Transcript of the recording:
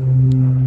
you